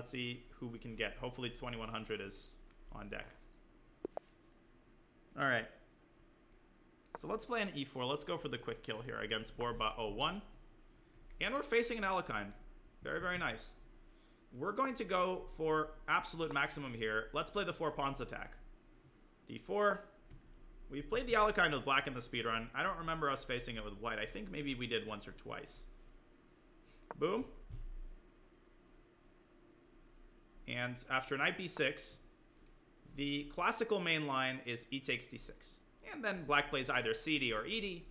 let's see who we can get. Hopefully 2100 is on deck. All right. So let's play an e4. Let's go for the quick kill here against Borba 01. And we're facing an Alekhine. Very, very nice. We're going to go for absolute maximum here. Let's play the four pawns attack. d4. We've played the Alekhine with black in the speedrun. I don't remember us facing it with white. I think maybe we did once or twice. Boom. And after knight b6, the classical main line is e takes d6. And then black plays either cd or ed.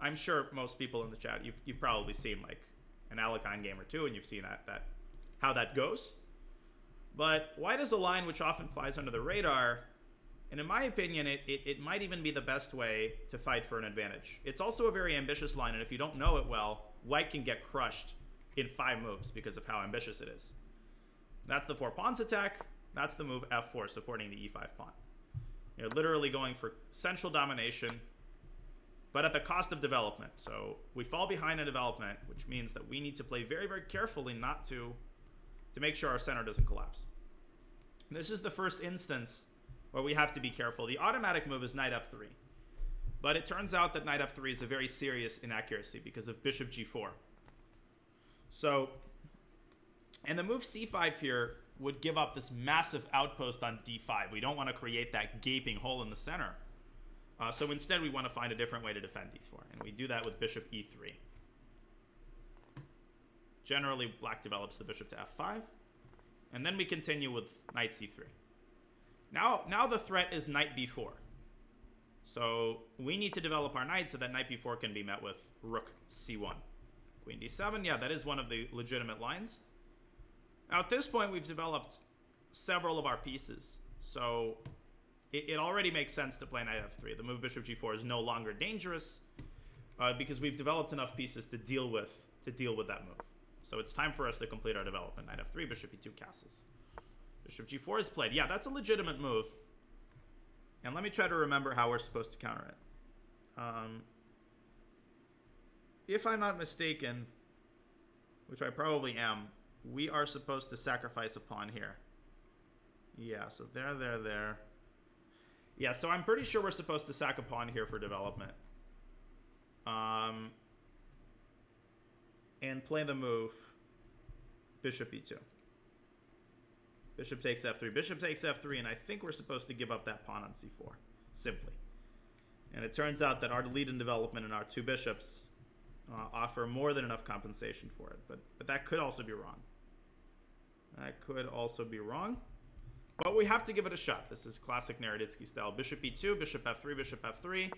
I'm sure most people in the chat, you've, you've probably seen like an Alekhine game or two, and you've seen that, that how that goes. But white is a line which often flies under the radar, and in my opinion, it, it, it might even be the best way to fight for an advantage. It's also a very ambitious line, and if you don't know it well, white can get crushed in five moves because of how ambitious it is. That's the four pawns attack. That's the move f4, supporting the e5 pawn. You're literally going for central domination, but at the cost of development. So we fall behind in development, which means that we need to play very, very carefully not to, to make sure our center doesn't collapse. This is the first instance where we have to be careful. The automatic move is knight f3. But it turns out that knight f3 is a very serious inaccuracy because of bishop g4. So, and the move c5 here would give up this massive outpost on d5. We don't want to create that gaping hole in the center. Uh, so instead, we want to find a different way to defend d4. And we do that with bishop e3. Generally, black develops the bishop to f5. And then we continue with knight c3. Now, now the threat is knight b4. So we need to develop our knight so that knight b4 can be met with rook c1. Queen d7, yeah, that is one of the legitimate lines. Now at this point, we've developed several of our pieces. So it, it already makes sense to play knight f3. The move bishop g4 is no longer dangerous uh, because we've developed enough pieces to deal with to deal with that move. So it's time for us to complete our development. Knight f3, bishop e2 castles. Bishop g4 is played. Yeah, that's a legitimate move. And let me try to remember how we're supposed to counter it. Um, if I'm not mistaken, which I probably am, we are supposed to sacrifice a pawn here. Yeah, so there, there, there. Yeah, so I'm pretty sure we're supposed to sack a pawn here for development. Um, and play the move bishop e2. Bishop takes f3. Bishop takes f3, and I think we're supposed to give up that pawn on c4, simply. And it turns out that our lead in development and our two bishops uh, offer more than enough compensation for it. But, but that could also be wrong. That could also be wrong. But we have to give it a shot. This is classic Naroditsky style. Bishop e2, bishop f3, bishop f3.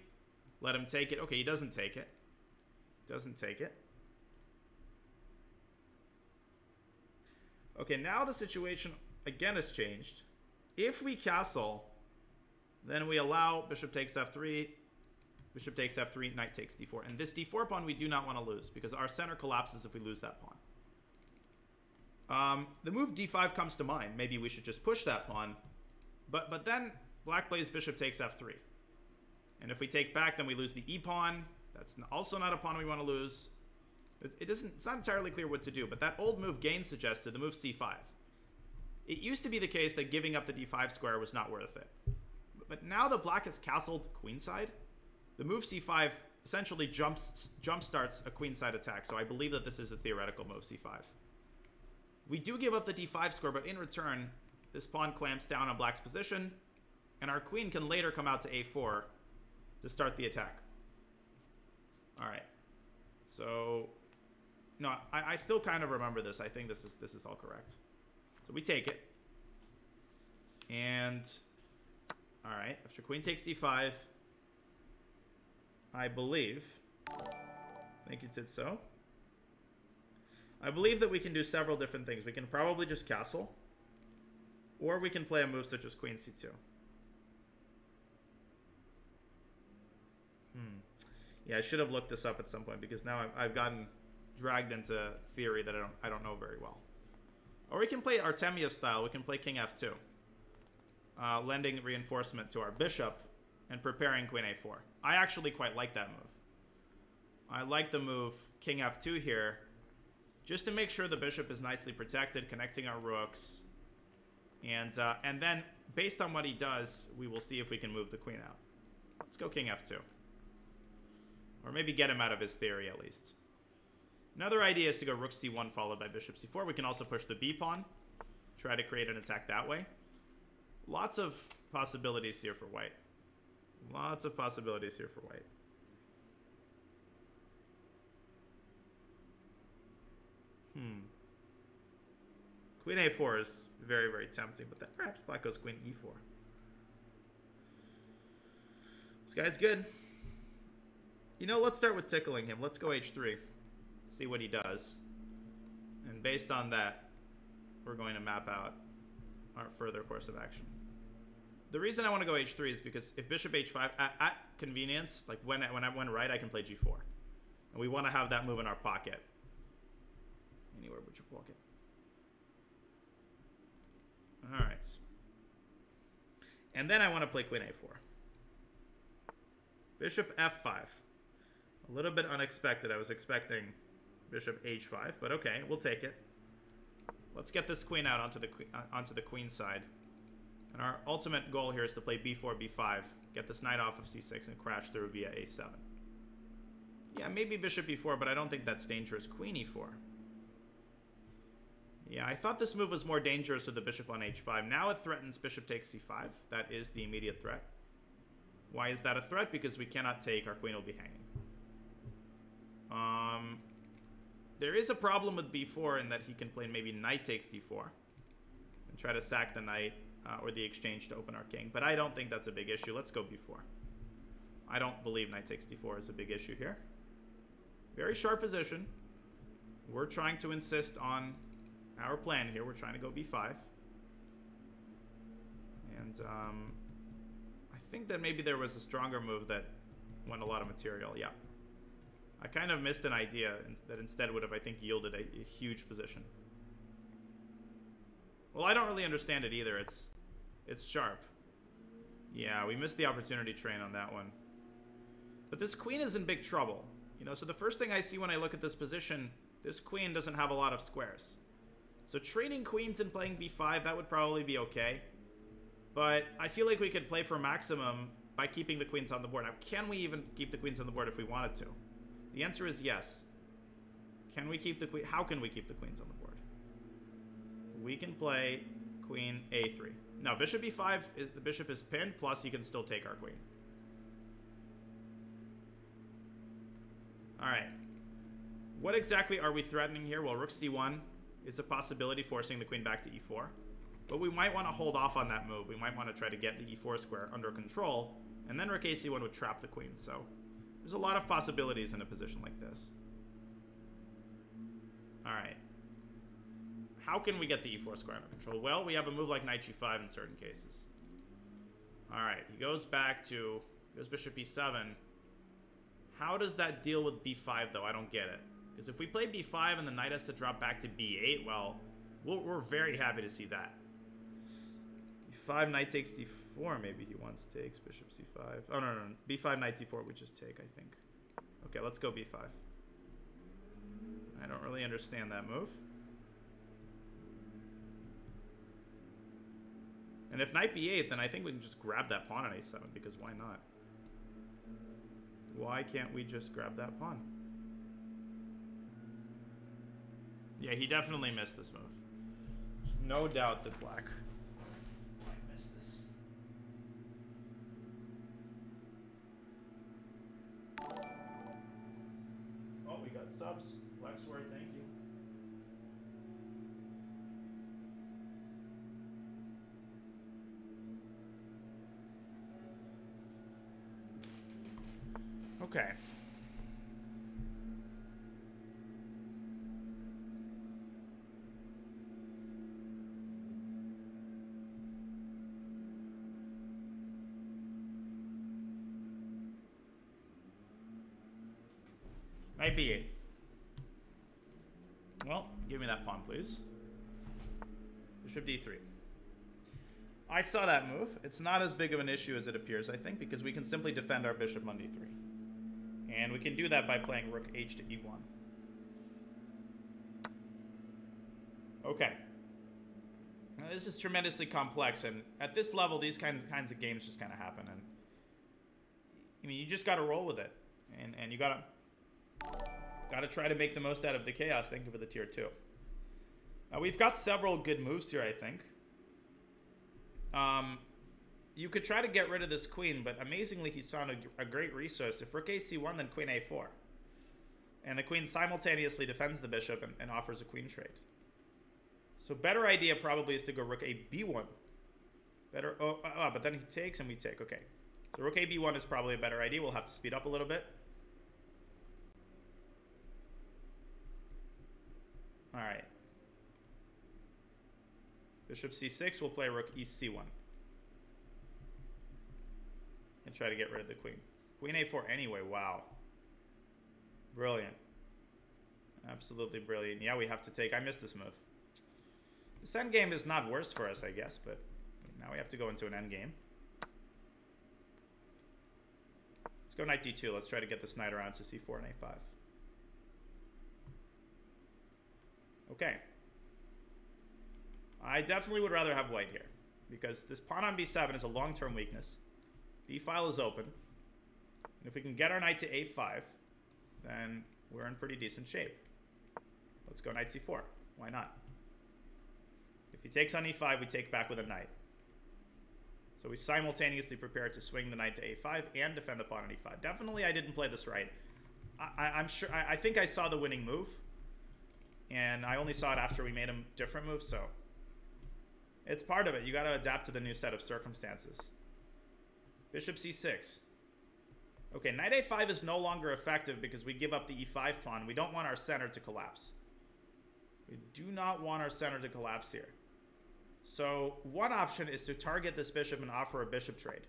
Let him take it. Okay, he doesn't take it. Doesn't take it. Okay, now the situation again has changed. If we castle, then we allow bishop takes f3, bishop takes f3, knight takes d4. And this d4 pawn we do not want to lose because our center collapses if we lose that pawn. Um, the move d5 comes to mind. Maybe we should just push that pawn. But, but then black plays bishop takes f3. And if we take back, then we lose the e pawn. That's also not a pawn we want to lose. It, it not it's not entirely clear what to do, but that old move Gain suggested, the move c5. It used to be the case that giving up the d5 square was not worth it. But now that black has castled queenside, the move c5 essentially jumps jump starts a queenside attack. So I believe that this is a theoretical move c5. We do give up the d5 square, but in return, this pawn clamps down on black's position, and our queen can later come out to a4 to start the attack. All right. So, no, I, I still kind of remember this. I think this is this is all correct. So we take it. And, all right, after queen takes d5, I believe, I think it did so. I believe that we can do several different things. We can probably just castle, or we can play a move such as queen c2. Hmm. Yeah, I should have looked this up at some point because now I've, I've gotten dragged into theory that I don't, I don't know very well. Or we can play Artemiev style. We can play king f2. Uh, lending reinforcement to our bishop and preparing queen a4. I actually quite like that move. I like the move king f2 here just to make sure the bishop is nicely protected, connecting our rooks. And, uh, and then, based on what he does, we will see if we can move the queen out. Let's go king f2. Or maybe get him out of his theory, at least. Another idea is to go rook c1 followed by bishop c4. We can also push the b pawn. Try to create an attack that way. Lots of possibilities here for white. Lots of possibilities here for white. Hmm. Queen a4 is very, very tempting, but then perhaps black goes queen e4. This guy's good. You know, let's start with tickling him. Let's go h3. See what he does. And based on that, we're going to map out our further course of action. The reason I want to go h3 is because if bishop h5, at, at convenience, like when, when I went right, I can play g4. And we want to have that move in our pocket. Anywhere but your pocket. All right. And then I want to play queen a4. Bishop f5. A little bit unexpected. I was expecting bishop h5, but okay, we'll take it. Let's get this queen out onto the uh, onto the queen side. And our ultimate goal here is to play b4, b5, get this knight off of c6, and crash through via a7. Yeah, maybe bishop e4, but I don't think that's dangerous. Queen e4. Yeah, I thought this move was more dangerous with the bishop on h5. Now it threatens bishop takes c5. That is the immediate threat. Why is that a threat? Because we cannot take. Our queen will be hanging. Um, there is a problem with b4 in that he can play maybe knight takes d4 and try to sack the knight uh, or the exchange to open our king. But I don't think that's a big issue. Let's go b4. I don't believe knight takes d4 is a big issue here. Very sharp position. We're trying to insist on our plan here. We're trying to go b5. And um, I think that maybe there was a stronger move that went a lot of material. Yeah. I kind of missed an idea that instead would have, I think, yielded a, a huge position. Well, I don't really understand it either. It's, it's sharp. Yeah, we missed the opportunity train on that one. But this queen is in big trouble. You know, so the first thing I see when I look at this position, this queen doesn't have a lot of squares. So trading queens and playing b5, that would probably be okay. But I feel like we could play for maximum by keeping the queens on the board. Now, can we even keep the queens on the board if we wanted to? The answer is yes. Can we keep the queen? How can we keep the queens on the board? We can play queen a3. Now, bishop b5, is the bishop is pinned, plus he can still take our queen. All right. What exactly are we threatening here? Well, rook c1 is a possibility, forcing the queen back to e4. But we might want to hold off on that move. We might want to try to get the e4 square under control, and then rook a1 would trap the queen. So there's a lot of possibilities in a position like this. All right. How can we get the e4 square under control? Well, we have a move like knight g5 in certain cases. All right, he goes back to, goes bishop e7. How does that deal with b5, though? I don't get it. Because if we play b5 and the knight has to drop back to b8, well, we're very happy to see that. b5, knight takes d4, maybe he wants takes, bishop c5. Oh, no, no, no. b5, knight d4 we just take, I think. Okay, let's go b5. I don't really understand that move. And if knight b8, then I think we can just grab that pawn on a7, because why not? Why can't we just grab that pawn? Yeah, he definitely missed this move. No doubt that black I missed this. Oh, we got subs. Black Sword, thank you. Okay. B8. Well, give me that pawn, please. Bishop d3. I saw that move. It's not as big of an issue as it appears, I think, because we can simply defend our bishop on d3. And we can do that by playing rook h to e1. Okay. Now, this is tremendously complex, and at this level, these kinds kinds of games just kind of happen, and I mean, you just got to roll with it, and and you gotta gotta try to make the most out of the chaos. Thank you for the tier two. Now we've got several good moves here, I think. Um, you could try to get rid of this queen, but amazingly, he's found a, a great resource. If rook a-c1, then queen a4. And the queen simultaneously defends the bishop and, and offers a queen trade. So better idea probably is to go rook a b1. Better, oh, oh, but then he takes and we take. Okay. So rook a b1 is probably a better idea. We'll have to speed up a little bit. All right. Bishop c6 we'll play rook e c1 and try to get rid of the queen. Queen a4 anyway, wow. Brilliant. Absolutely brilliant. Yeah, we have to take... I missed this move. This endgame is not worse for us, I guess, but now we have to go into an endgame. Let's go knight d2. Let's try to get this knight around to c4 and a5. Okay. I definitely would rather have white here because this pawn on b7 is a long-term weakness. B file is open. And if we can get our knight to a5, then we're in pretty decent shape. Let's go knight c4. Why not? If he takes on e5, we take back with a knight. So we simultaneously prepare to swing the knight to a5 and defend the pawn on e5. Definitely I didn't play this right. I, am sure, I, I think I saw the winning move. And I only saw it after we made a different move, so... It's part of it. You got to adapt to the new set of circumstances. Bishop c6. Okay, knight a5 is no longer effective because we give up the e5 pawn. We don't want our center to collapse. We do not want our center to collapse here. So one option is to target this bishop and offer a bishop trade.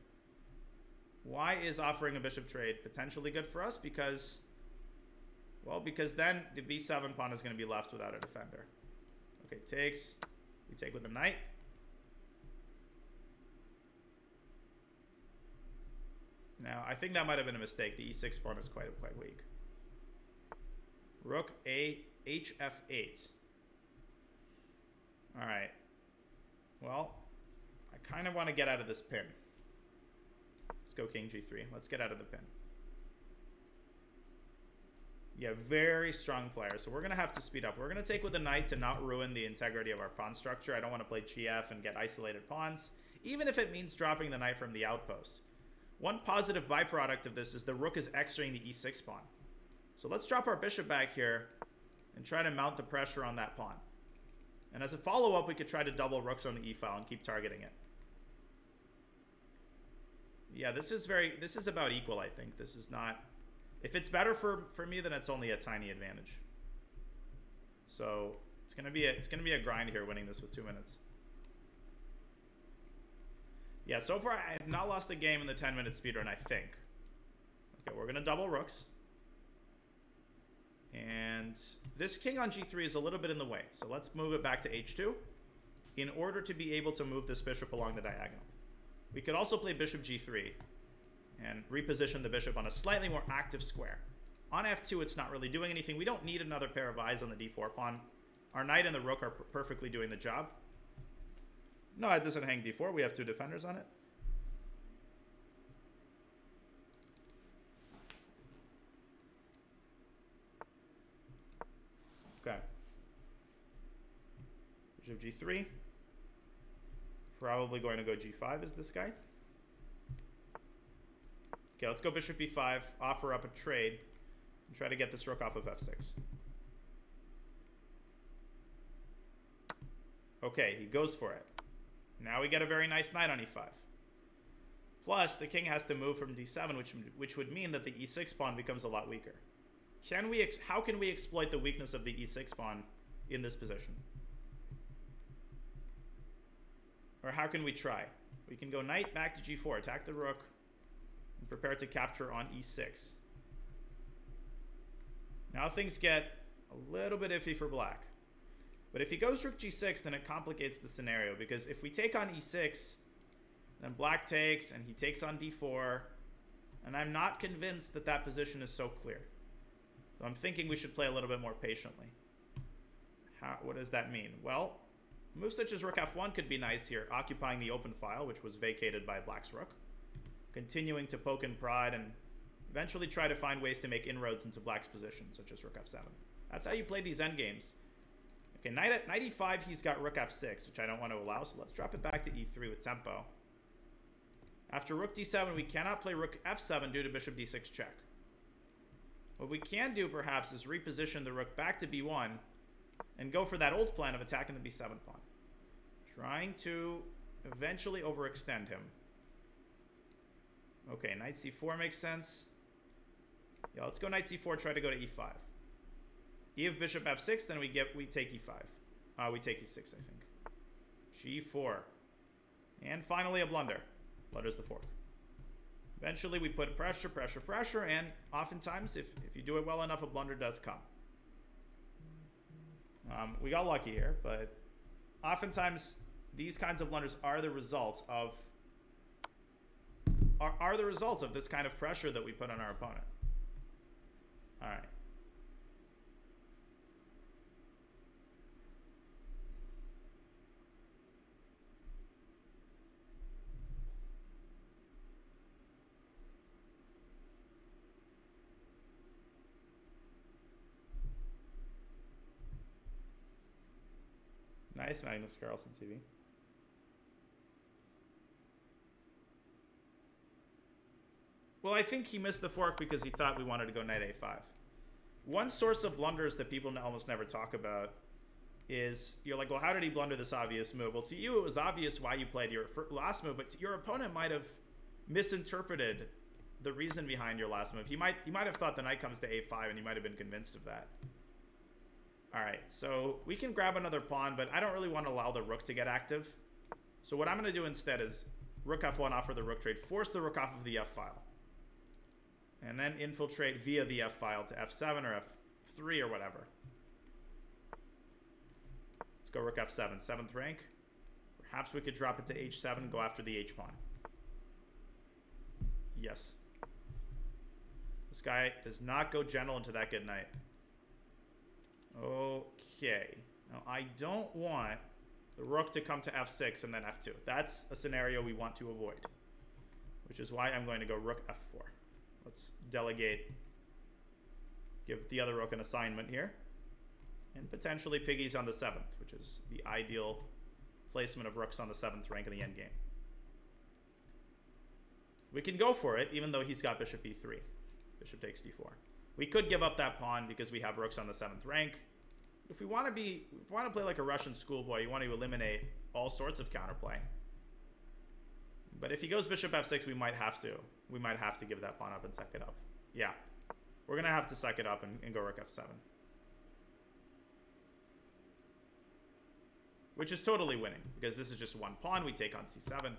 Why is offering a bishop trade potentially good for us? Because, well, because then the b7 pawn is going to be left without a defender. Okay, takes. We take with the knight. Now, I think that might have been a mistake. The e6 pawn is quite quite weak. Rook a hf8. All right. Well, I kind of want to get out of this pin. Let's go king g3. Let's get out of the pin. Yeah, very strong player. So we're going to have to speed up. We're going to take with the knight to not ruin the integrity of our pawn structure. I don't want to play gf and get isolated pawns, even if it means dropping the knight from the outpost. One positive byproduct of this is the rook is x-raying the e6 pawn. So let's drop our bishop back here and try to mount the pressure on that pawn. And as a follow-up, we could try to double rooks on the e-file and keep targeting it. Yeah, this is very, this is about equal, I think. This is not, if it's better for, for me, then it's only a tiny advantage. So it's going to be a, it's to be a grind here winning this with two minutes. Yeah, so far I have not lost a game in the 10 minute speedrun, I think. Okay, we're going to double rooks. And this king on g3 is a little bit in the way. So let's move it back to h2 in order to be able to move this bishop along the diagonal. We could also play bishop g3 and reposition the bishop on a slightly more active square. On f2, it's not really doing anything. We don't need another pair of eyes on the d4 pawn. Our knight and the rook are perfectly doing the job. No, it doesn't hang d4. We have two defenders on it. Okay. Bishop g3. Probably going to go g5 is this guy. Okay, let's go bishop b5, offer up a trade, and try to get this rook off of f6. Okay, he goes for it. Now we get a very nice knight on e5. Plus, the king has to move from d7, which, which would mean that the e6 pawn becomes a lot weaker. Can we how can we exploit the weakness of the e6 pawn in this position? Or how can we try? We can go knight back to g4, attack the rook, and prepare to capture on e6. Now things get a little bit iffy for black. But if he goes rook g6, then it complicates the scenario because if we take on e6, then black takes and he takes on d4, and I'm not convinced that that position is so clear. So I'm thinking we should play a little bit more patiently. How, what does that mean? Well, move such as rook f1 could be nice here, occupying the open file, which was vacated by black's rook. Continuing to poke and prod and eventually try to find ways to make inroads into black's position, such as rook f7. That's how you play these endgames. Okay, knight at knight e5, he's got rook f6, which I don't want to allow, so let's drop it back to e3 with tempo. After rook d7, we cannot play rook f7 due to bishop d6 check. What we can do, perhaps, is reposition the rook back to b1 and go for that old plan of attacking the b7 pawn. Trying to eventually overextend him. Okay, knight c4 makes sense. Yeah, let's go knight c4, try to go to e5. E of bishop f6, then we get we take e5. Uh, we take e6, I think. g4. And finally a blunder. Blunder's the fork. Eventually we put pressure, pressure, pressure, and oftentimes, if, if you do it well enough, a blunder does come. Um, we got lucky here, but oftentimes these kinds of blunders are the result of are, are the results of this kind of pressure that we put on our opponent. All right. Nice Magnus Carlsen TV. Well, I think he missed the fork because he thought we wanted to go knight a5. One source of blunders that people almost never talk about is you're like, well, how did he blunder this obvious move? Well, to you, it was obvious why you played your last move, but your opponent might have misinterpreted the reason behind your last move. He might he might have thought the knight comes to a5, and he might have been convinced of that. All right, so we can grab another pawn, but I don't really want to allow the rook to get active. So what I'm going to do instead is rook f1 offer the rook trade, force the rook off of the f file and then infiltrate via the F file to F7 or F3 or whatever. Let's go rook F7, 7th rank. Perhaps we could drop it to H7 and go after the H pawn. Yes. This guy does not go gentle into that good knight. Okay. Now, I don't want the rook to come to F6 and then F2. That's a scenario we want to avoid, which is why I'm going to go rook F4. Let's delegate, give the other rook an assignment here. And potentially piggies on the 7th, which is the ideal placement of rooks on the 7th rank in the endgame. We can go for it, even though he's got bishop e3. Bishop takes d4. We could give up that pawn because we have rooks on the 7th rank. If we want to be, if we want to play like a Russian schoolboy, you want to eliminate all sorts of counterplay. But if he goes bishop f6, we might have to. We might have to give that pawn up and suck it up. Yeah. We're going to have to suck it up and, and go rook f7. Which is totally winning, because this is just one pawn. We take on c7.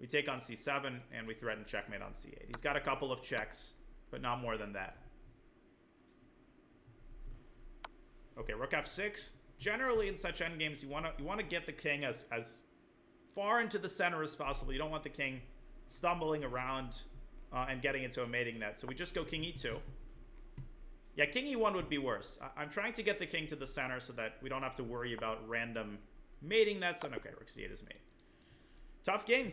We take on c7, and we threaten checkmate on c8. He's got a couple of checks, but not more than that. Okay, rook f6. Generally, in such endgames, you want to you want to get the king as as far into the center as possible. You don't want the king stumbling around uh, and getting into a mating net. So we just go king e2. Yeah, king e1 would be worse. I am trying to get the king to the center so that we don't have to worry about random mating nets. And okay, rook c8 is made. Tough game.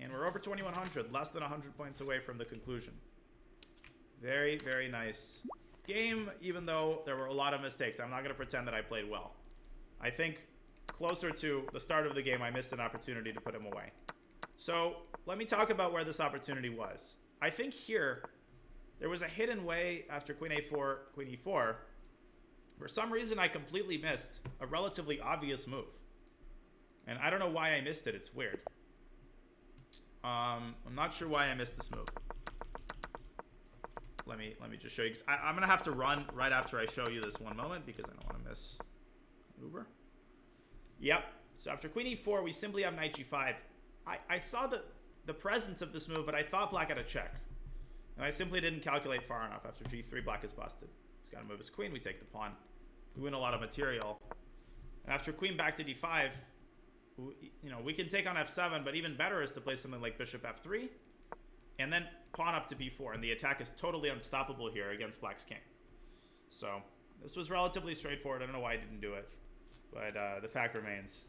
And we're over 2100, less than 100 points away from the conclusion. Very, very nice game, even though there were a lot of mistakes. I'm not going to pretend that I played well. I think closer to the start of the game, I missed an opportunity to put him away. So let me talk about where this opportunity was. I think here, there was a hidden way after queen a4, queen e4. For some reason, I completely missed a relatively obvious move. And I don't know why I missed it. It's weird. Um, I'm not sure why I missed this move. Let me let me just show you. I, am gonna have to run right after I show you this one moment because I don't want to miss Uber. Yep. So after queen e4, we simply have knight g5. I, I saw the, the presence of this move, but I thought black had a check. And I simply didn't calculate far enough. After g3, black is busted. He's got to move his queen. We take the pawn. We win a lot of material. And after queen back to d5, we, you know, we can take on f7, but even better is to play something like bishop f3. And then pawn up to b4. And the attack is totally unstoppable here against black's king. So This was relatively straightforward. I don't know why I didn't do it, but uh, the fact remains.